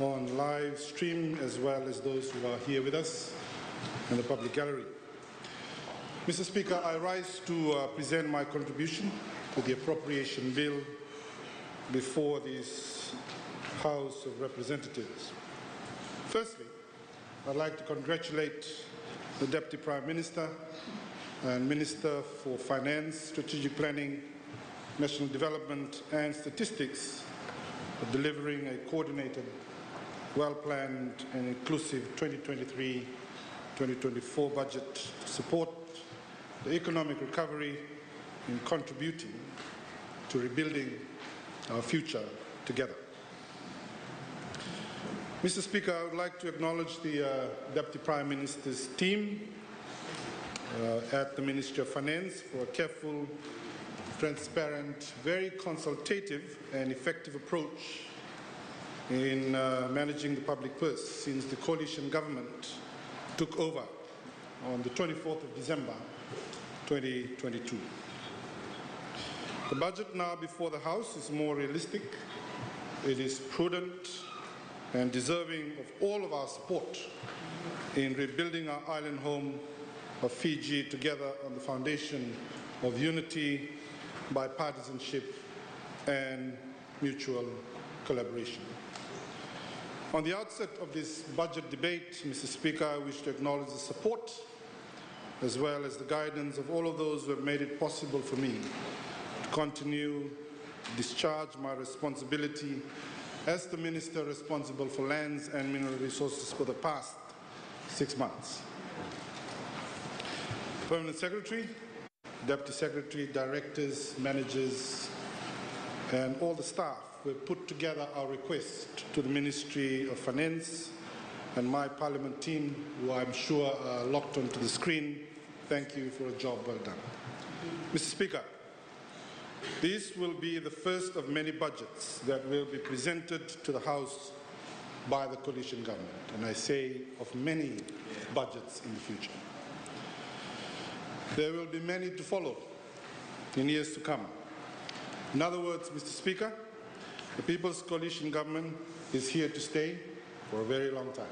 on live stream as well as those who are here with us in the public gallery. Mr. Speaker, I rise to uh, present my contribution to the appropriation bill before this House of Representatives. Firstly, I'd like to congratulate the Deputy Prime Minister and Minister for Finance, Strategic Planning, National Development and Statistics for delivering a coordinated, well-planned and inclusive 2023-2024 budget to support the economic recovery and contributing to rebuilding our future together. Mr. Speaker, I would like to acknowledge the uh, Deputy Prime Minister's team uh, at the Ministry of Finance for a careful, transparent, very consultative and effective approach in uh, managing the public purse since the coalition government took over on the 24th of December 2022. The budget now before the House is more realistic, it is prudent and deserving of all of our support in rebuilding our island home of Fiji together on the foundation of unity, bipartisanship, and mutual collaboration. On the outset of this budget debate, Mr. Speaker, I wish to acknowledge the support as well as the guidance of all of those who have made it possible for me to continue to discharge my responsibility as the Minister responsible for lands and mineral resources for the past six months. Permanent Secretary, Deputy Secretary, Directors, Managers, and all the staff we put together our request to the Ministry of Finance and my Parliament team, who I'm sure are locked onto the screen. Thank you for a job well done. Mr. Speaker, this will be the first of many budgets that will be presented to the House by the coalition government, and I say of many budgets in the future. There will be many to follow in years to come. In other words, Mr. Speaker, the People's Coalition government is here to stay for a very long time.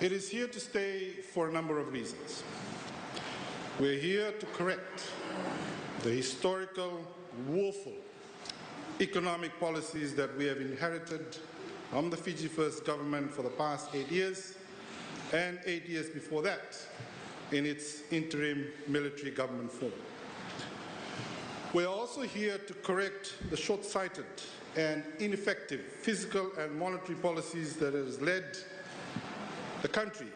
It is here to stay for a number of reasons. We're here to correct the historical, woeful economic policies that we have inherited from the Fiji First government for the past eight years and eight years before that in its interim military government form. We are also here to correct the short-sighted and ineffective fiscal and monetary policies that has led the country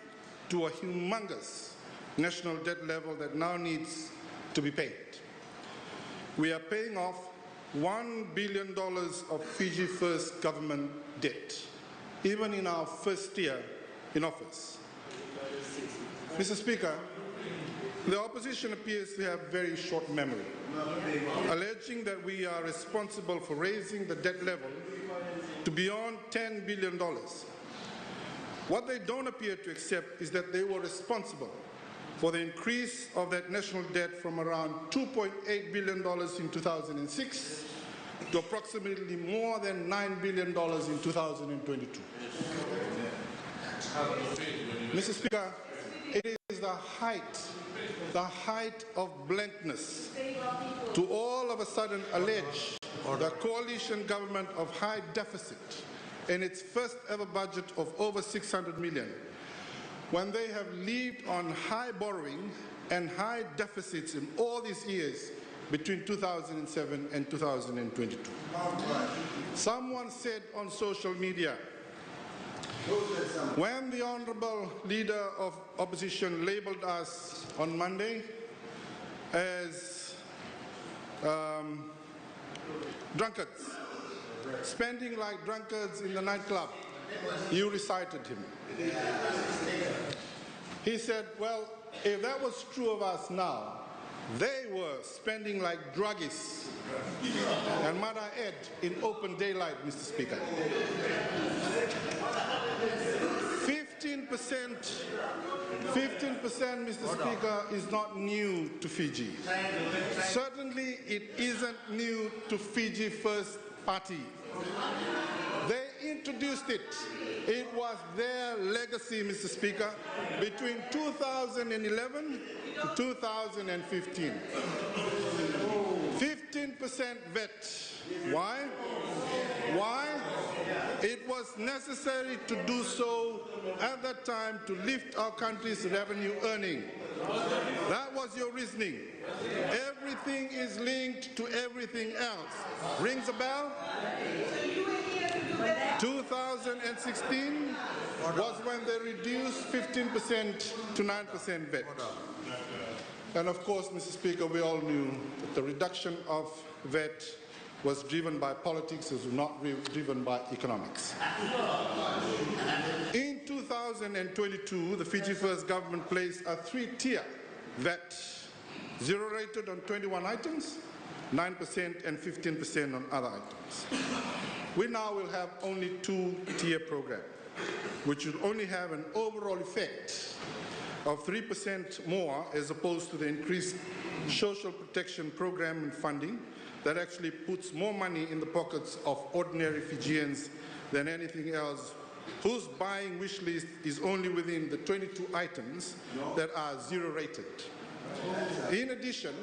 to a humongous national debt level that now needs to be paid. We are paying off $1 billion of Fiji First government debt, even in our first year in office. Mr. Speaker, the opposition appears to have very short memory, alleging that we are responsible for raising the debt level to beyond $10 billion. What they don't appear to accept is that they were responsible for the increase of that national debt from around $2.8 billion in 2006 to approximately more than $9 billion in 2022. Mr. Speaker, the height, the height of blankness to all of a sudden allege the coalition government of high deficit in its first ever budget of over 600 million when they have lived on high borrowing and high deficits in all these years between 2007 and 2022. Someone said on social media, when the honorable leader of opposition labeled us on Monday as um, drunkards, spending like drunkards in the nightclub, you recited him. He said, well, if that was true of us now, they were spending like druggies, and might I add, in open daylight, Mr. Speaker. 15%, 15%, Mr. Speaker, is not new to Fiji. Certainly, it isn't new to Fiji First Party. They introduced it. It was their legacy, Mr. Speaker, between 2011 to 2015. 15% VAT. Why? Why? It was necessary to do so at that time to lift our country's revenue earning. That was your reasoning. Everything is linked to everything else. Rings a bell? 2016 was when they reduced 15% to 9% VAT. And of course, Mr. Speaker, we all knew that the reduction of VAT was driven by politics, it was not driven by economics. In 2022, the Fiji First government placed a three-tier VAT, zero rated on 21 items, 9% and 15% on other items. We now will have only two-tier program, which will only have an overall effect of 3% more as opposed to the increased social protection program and funding that actually puts more money in the pockets of ordinary Fijians than anything else whose buying wish list is only within the 22 items that are zero rated. In addition,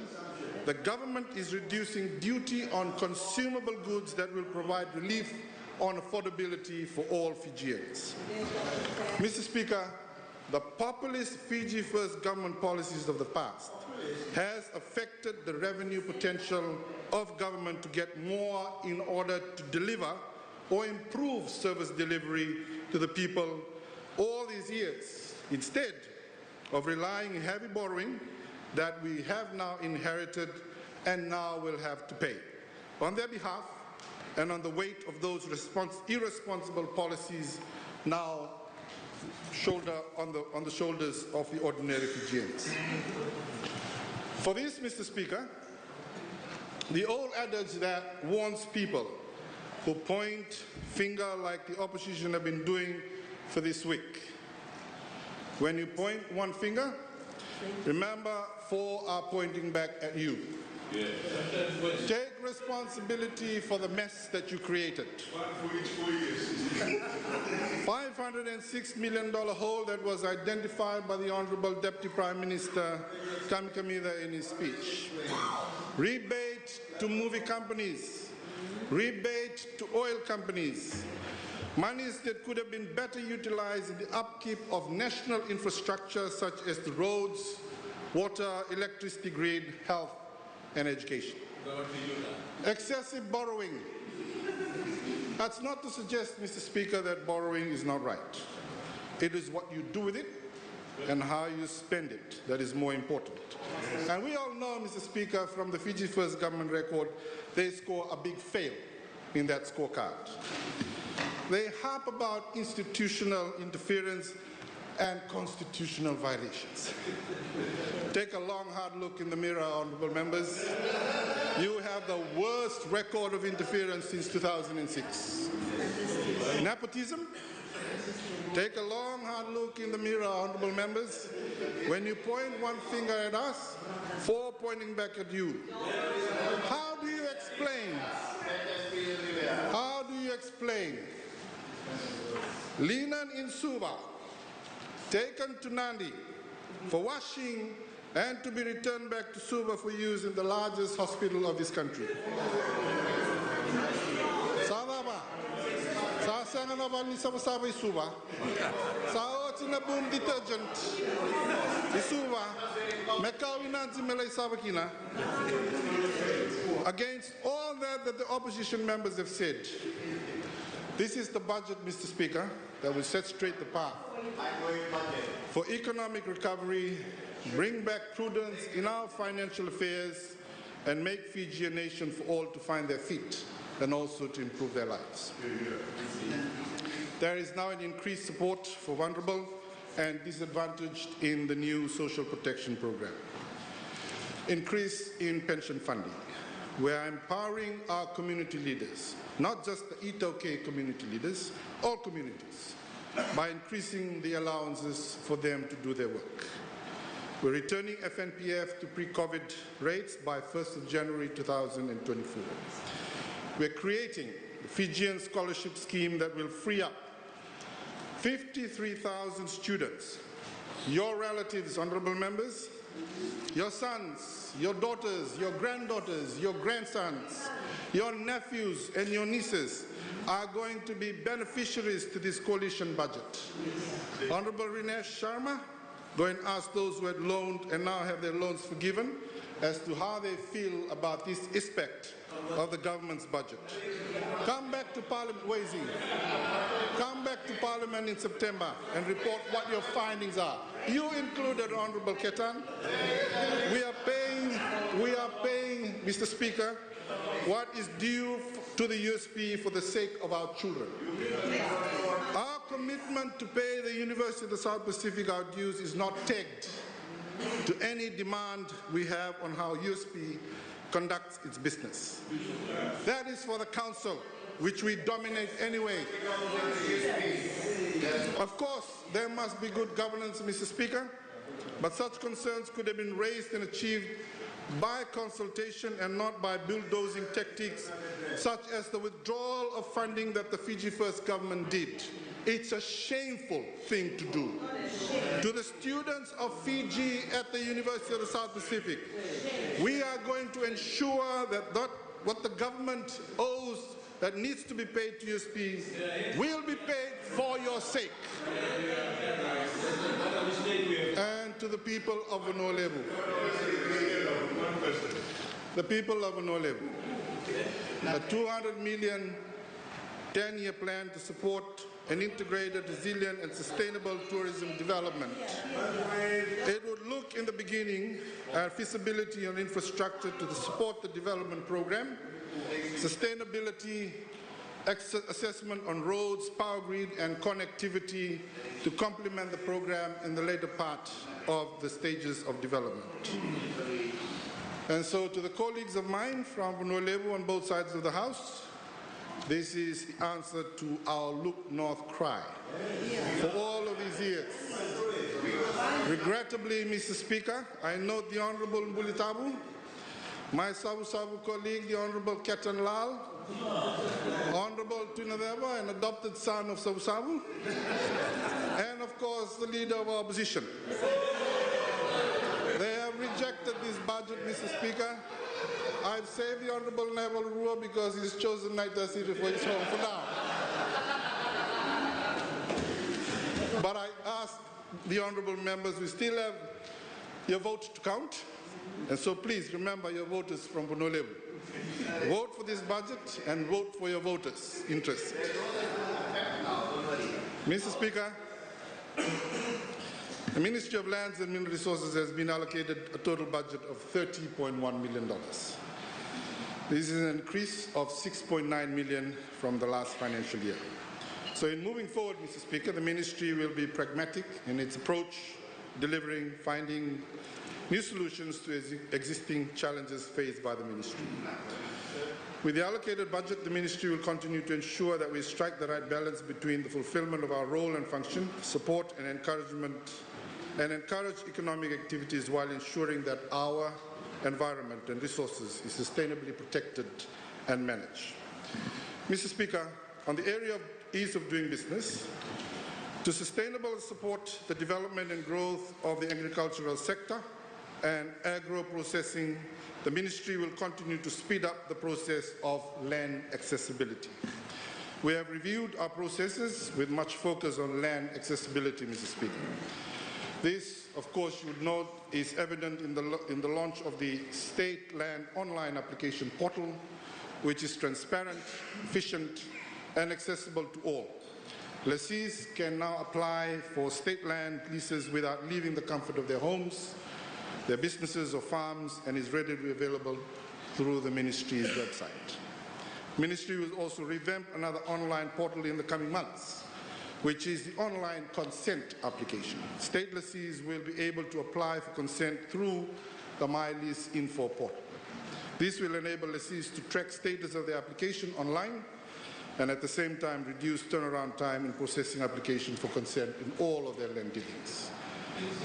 the government is reducing duty on consumable goods that will provide relief on affordability for all Fijians. Mr. Speaker, the populist Fiji First government policies of the past has affected the revenue potential of government to get more in order to deliver or improve service delivery to the people all these years, instead of relying on heavy borrowing that we have now inherited and now will have to pay. On their behalf and on the weight of those irresponsible policies now shoulder on the, on the shoulders of the ordinary Fijians. For this, Mr. Speaker, the old adage that warns people who point finger like the opposition have been doing for this week. When you point one finger, remember four are pointing back at you. Take responsibility for the mess that you created. $506 million hole that was identified by the Honorable Deputy Prime Minister Kamikamica in his speech. Rebate to movie companies, rebate to oil companies, monies that could have been better utilized in the upkeep of national infrastructure such as the roads, water, electricity grid, health, and education. Excessive borrowing. That's not to suggest, Mr. Speaker, that borrowing is not right. It is what you do with it and how you spend it that is more important. And we all know, Mr. Speaker, from the Fiji First government record, they score a big fail in that scorecard. They harp about institutional interference and constitutional violations. Take a long, hard look in the mirror, honorable members. You have the worst record of interference since 2006. Nepotism? Take a long, hard look in the mirror, honorable members. When you point one finger at us, four pointing back at you. How do you explain? How do you explain? Linan in Suva, taken to Nadi for washing and to be returned back to Suva for use in the largest hospital of this country. Boom detergent. Against all that that the opposition members have said, this is the budget, Mr. Speaker, that will set straight the path for economic recovery, bring back prudence in our financial affairs, and make Fiji a nation for all to find their feet and also to improve their lives. There is now an increased support for vulnerable and disadvantaged in the new social protection program. Increase in pension funding. We are empowering our community leaders, not just the iTaukei community leaders, all communities, by increasing the allowances for them to do their work. We're returning FNPF to pre-COVID rates by 1st of January 2024. We're creating the Fijian scholarship scheme that will free up 53,000 students, your relatives, honorable members, your sons, your daughters, your granddaughters, your grandsons, your nephews and your nieces are going to be beneficiaries to this coalition budget. Honorable Rinesh Sharma, go and ask those who had loaned and now have their loans forgiven as to how they feel about this aspect of the government's budget. Come back to Parliament, Wazy. Come back to Parliament in September and report what your findings are. You included, Honorable Ketan. We are paying, we are paying, Mr. Speaker, what is due to the USP for the sake of our children. Our commitment to pay the University of the South Pacific our dues is not tagged to any demand we have on how USP conducts its business. That is for the Council, which we dominate anyway. Of course, there must be good governance, Mr. Speaker, but such concerns could have been raised and achieved by consultation and not by bulldozing tactics such as the withdrawal of funding that the Fiji First government did. It's a shameful thing to do. To the students of Fiji at the University of the South Pacific, we are going to ensure that, that what the government owes that needs to be paid to USP will be paid for your sake. To the people of Vanua Levu. The people of Vanua Levu. A 200 million 10-year plan to support an integrated, resilient and sustainable tourism development. It would look in the beginning at feasibility and infrastructure to support the development program, sustainability, assessment on roads, power grid and connectivity to complement the program in the later part of the stages of development. And so to the colleagues of mine from Vanua Levu on both sides of the House, this is the answer to our Look North cry for all of these years. Regrettably, Mr. Speaker, I note the Honorable Mbulitabu, my Savusavu colleague, the Honorable Ketan Lal, Honorable Tunadeva, an adopted son of Sabu, and of course the leader of our opposition. They have rejected this budget, Mr. Speaker. I've saved the Honorable Neville Rua because he's chosen Naita City for his home for now. But I ask the honorable members, we still have your vote to count. And so please remember your voters from Vanua Levu. Vote for this budget and vote for your voters' interest. Mr. Speaker, the Ministry of Lands and Mineral Resources has been allocated a total budget of $30.1 million. This is an increase of 6.9 million from the last financial year. So in moving forward, Mr. Speaker, the ministry will be pragmatic in its approach, delivering, finding new solutions to existing challenges faced by the ministry. With the allocated budget, the ministry will continue to ensure that we strike the right balance between the fulfillment of our role and function, support and encouragement, and encourage economic activities while ensuring that our environment and resources is sustainably protected and managed. Mr. Speaker, on the area of ease of doing business, to sustainable support the development and growth of the agricultural sector and agro-processing, the Ministry will continue to speed up the process of land accessibility. We have reviewed our processes with much focus on land accessibility, Mr. Speaker. This, of course, you would note, is evident in the, in the launch of the State Land Online Application Portal, which is transparent, efficient, and accessible to all. Lessees can now apply for state land leases without leaving the comfort of their homes, their businesses or farms, and is readily available through the ministry's website. Ministry will also revamp another online portal in the coming months, which is the online consent application. State lessees will be able to apply for consent through the MyLease Info portal. This will enable lessees to track status of their application online and at the same time reduce turnaround time in processing application for consent in all of their land dealings.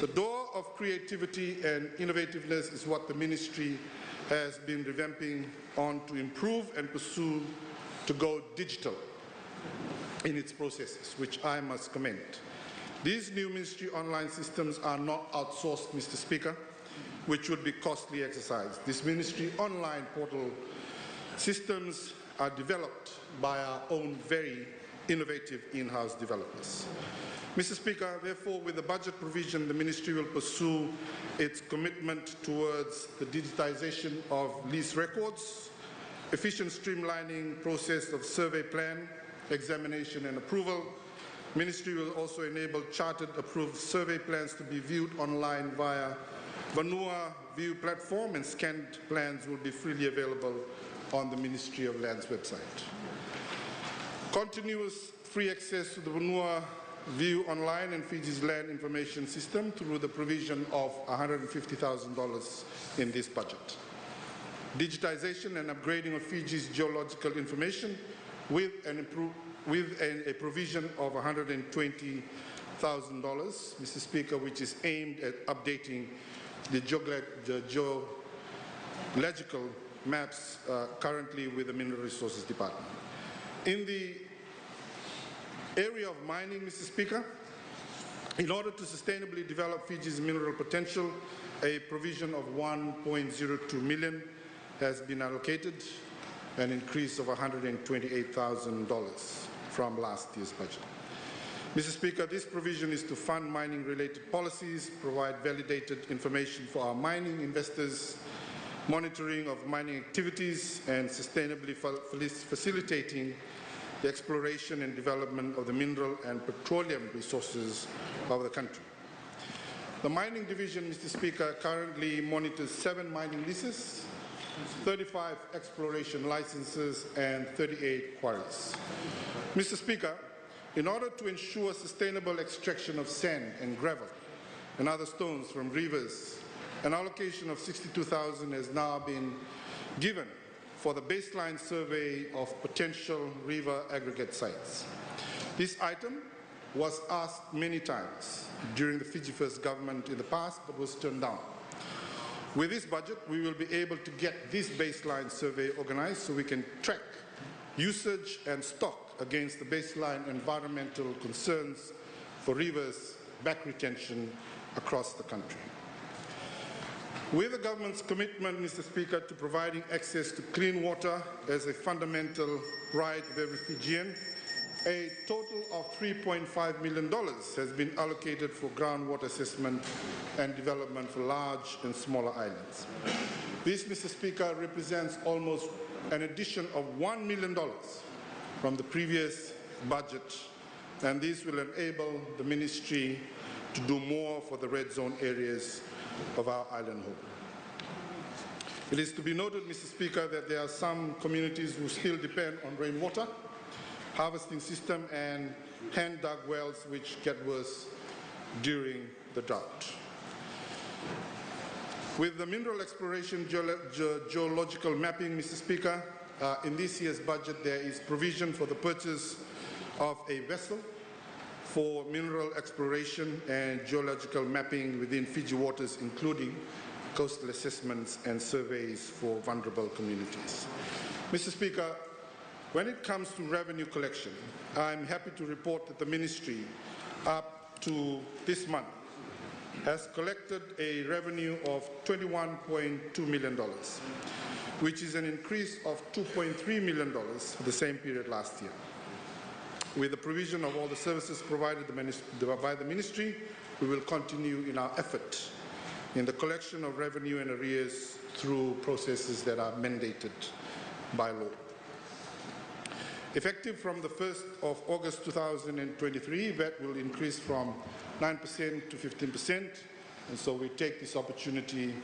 The door of creativity and innovativeness is what the ministry has been revamping on to improve and pursue to go digital in its processes, which I must commend. These new ministry online systems are not outsourced, Mr. Speaker, which would be costly exercise. This ministry online portal systems are developed by our own very innovative in-house developers. Mr. Speaker, therefore, with the budget provision, the ministry will pursue its commitment towards the digitization of lease records, efficient streamlining process of survey plan, examination and approval. Ministry will also enable chartered approved survey plans to be viewed online via Vanua View platform and scanned plans will be freely available on the Ministry of Lands website. Continuous free access to the Vanua View online and Fiji's land information system through the provision of $150,000 in this budget. Digitization and upgrading of Fiji's geological information with an with an, a provision of $120,000, Mr. Speaker, which is aimed at updating the, the geological maps uh, currently with the Mineral Resources Department. In the area of mining, Mr. Speaker, in order to sustainably develop Fiji's mineral potential, a provision of 1.02 million has been allocated, an increase of $128,000 from last year's budget. Mr. Speaker, this provision is to fund mining-related policies, provide validated information for our mining investors, monitoring of mining activities, and sustainably facilitating the exploration and development of the mineral and petroleum resources of the country. The mining division, Mr. Speaker, currently monitors seven mining leases, 35 exploration licenses, and 38 quarries. Mr. Speaker, in order to ensure sustainable extraction of sand and gravel and other stones from rivers, an allocation of 62,000 has now been given for the baseline survey of potential river aggregate sites. This item was asked many times during the Fiji First government in the past, but was turned down. With this budget, we will be able to get this baseline survey organized so we can track usage and stock against the baseline environmental concerns for rivers back retention across the country. With the government's commitment, Mr. Speaker, to providing access to clean water as a fundamental right of every Fijian, a total of $3.5 million has been allocated for groundwater assessment and development for large and smaller islands. This, Mr. Speaker, represents almost an addition of $1 million from the previous budget, and this will enable the ministry to do more for the red zone areas of our island home. It is to be noted, Mr. Speaker, that there are some communities who still depend on rainwater, harvesting system, and hand-dug wells which get worse during the drought. With the mineral exploration ge geological mapping, Mr. Speaker, uh, in this year's budget there is provision for the purchase of a vessel for mineral exploration and geological mapping within Fiji waters, including coastal assessments and surveys for vulnerable communities. Mr. Speaker, when it comes to revenue collection, I'm happy to report that the ministry, up to this month, has collected a revenue of $21.2 million, which is an increase of $2.3 million for the same period last year. With the provision of all the services provided by the ministry, we will continue in our effort in the collection of revenue and arrears through processes that are mandated by law. Effective from the 1st of August 2023, VAT will increase from 9% to 15%, and so we take this opportunity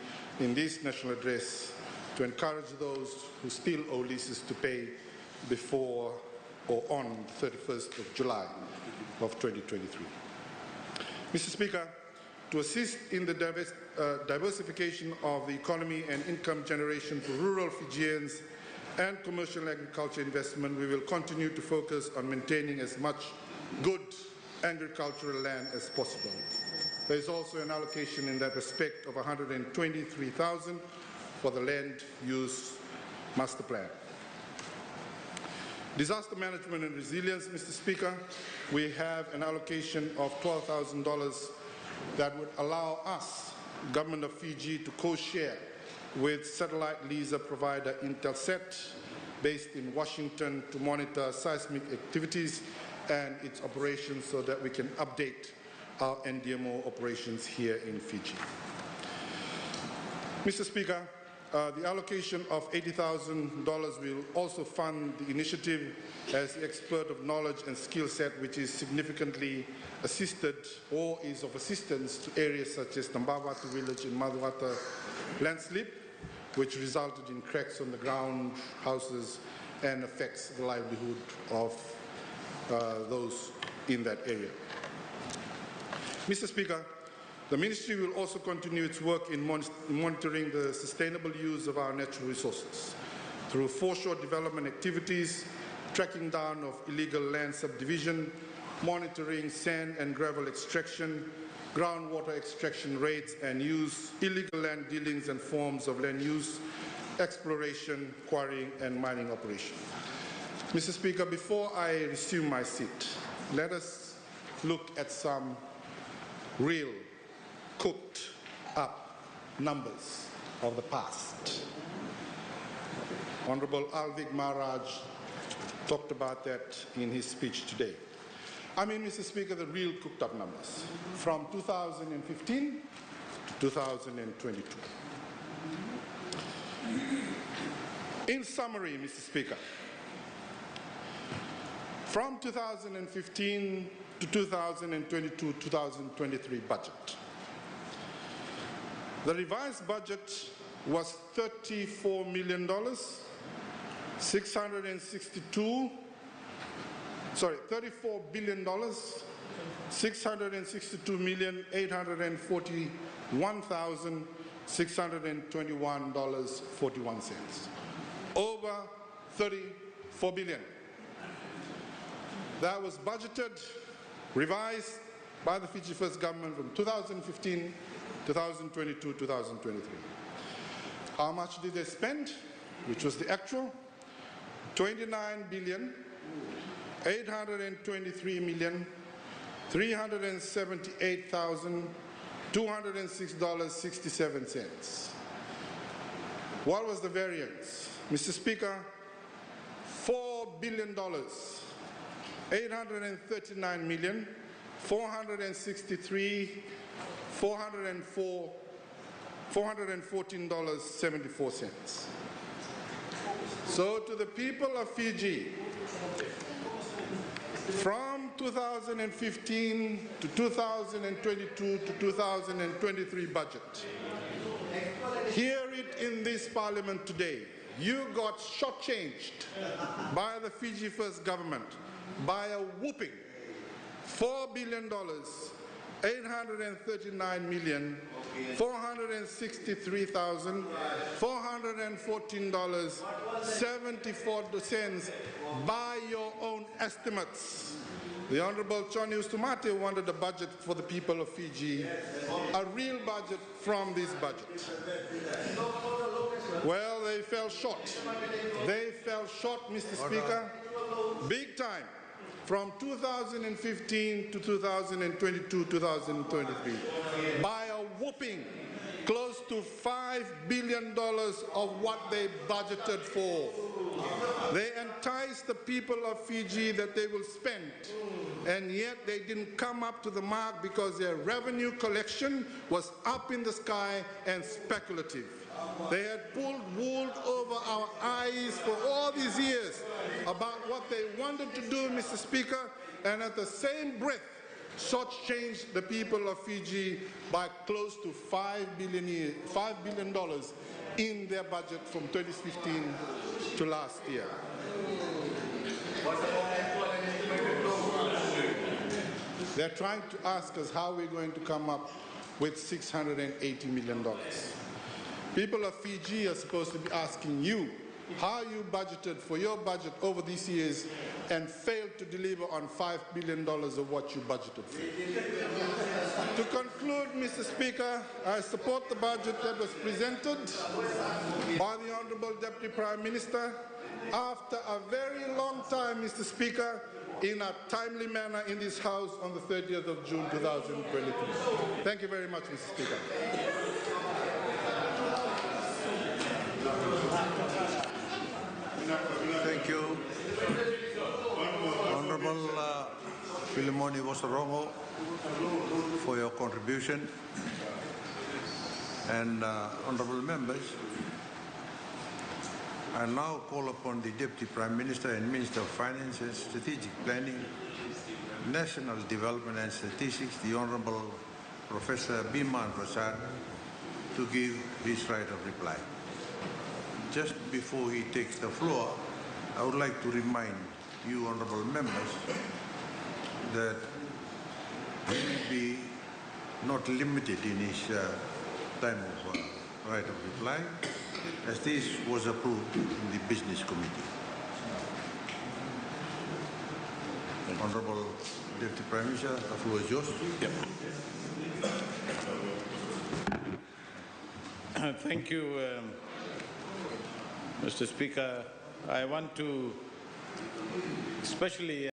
in this national address to encourage those who still owe leases to pay before or on the 31st of July of 2023. Mr. Speaker, to assist in the divers, uh, diversification of the economy and income generation for rural Fijians and commercial agriculture investment, we will continue to focus on maintaining as much good agricultural land as possible. There is also an allocation in that respect of 123,000 for the land use master plan. Disaster management and resilience, Mr. Speaker, we have an allocation of $12,000 that would allow us, Government of Fiji, to co-share with satellite LISA provider Intelsat, based in Washington, to monitor seismic activities and its operations so that we can update our NDMO operations here in Fiji. Mr. Speaker, uh, the allocation of $80,000 will also fund the initiative as the expert of knowledge and skill set which is significantly assisted or is of assistance to areas such as Tambawatu village in Macuata landslip, which resulted in cracks on the ground, houses, and affects the livelihood of uh, those in that area. Mr. Speaker, the Ministry will also continue its work in mon monitoring the sustainable use of our natural resources through foreshore development activities, tracking down of illegal land subdivision, monitoring sand and gravel extraction, groundwater extraction rates and use, illegal land dealings and forms of land use, exploration, quarrying and mining operation. Mr. Speaker, before I resume my seat, let us look at some real cooked up numbers of the past. Honorable Alvick Maharaj talked about that in his speech today. I mean, Mr. Speaker, the real cooked up numbers from 2015 to 2022. In summary, Mr. Speaker, from 2015 to 2022-2023 budget, the revised budget was $34 million, 662, sorry, $34 billion, 662 million, 841,621 dollars 41 cents. Over 34 billion. That was budgeted, revised by the Fiji First government from 2015 2022, 2023. How much did they spend? Which was the actual? 29 billion, 823 million, 378,206 cents. What was the variance? Mr. Speaker, $4 billion, 839 million, 463 404 $414.74. So to the people of Fiji, from 2015 to 2022 to 2023 budget, hear it in this parliament today. You got shortchanged by the Fiji First government by a whooping $4 billion 839 million, 463,414 dollars 74 cents by your own estimates. The Honorable Jone Usamate wanted a budget for the people of Fiji, a real budget from this budget. Well, they fell short. They fell short, Mr. Speaker, big time from 2015 to 2022, 2023 by a whooping close to $5 billion of what they budgeted for. They enticed the people of Fiji that they will spend, and yet they didn't come up to the mark because their revenue collection was up in the sky and speculative. They had pulled wool over our eyes for all these years about what they wanted to do, Mr. Speaker, and at the same breath, shortchanged the people of Fiji by close to $5 billion, $5 billion in their budget from 2015 to last year. They're trying to ask us how we're going to come up with $680 million. People of Fiji are supposed to be asking you how you budgeted for your budget over these years and failed to deliver on $5 billion of what you budgeted for. to conclude, Mr. Speaker, I support the budget that was presented by the Honorable Deputy Prime Minister after a very long time, Mr. Speaker, in a timely manner in this House on the 30th of June 2023. Thank you very much, Mr. Speaker. Thank you. Honorable uh, Vosarogo for your contribution. And uh, honorable members, I now call upon the Deputy Prime Minister and Minister of Finance and Strategic Planning, National Development and Statistics, the Honorable Professor Biman Prasad, to give his right of reply. Just before he takes the floor, I would like to remind you, honorable members, that he will be not limited in his uh, time of uh, right of reply, as this was approved in the Business Committee. Honorable Deputy Prime Minister, the floor is yours. Thank you, um, Mr. Speaker. I want to especially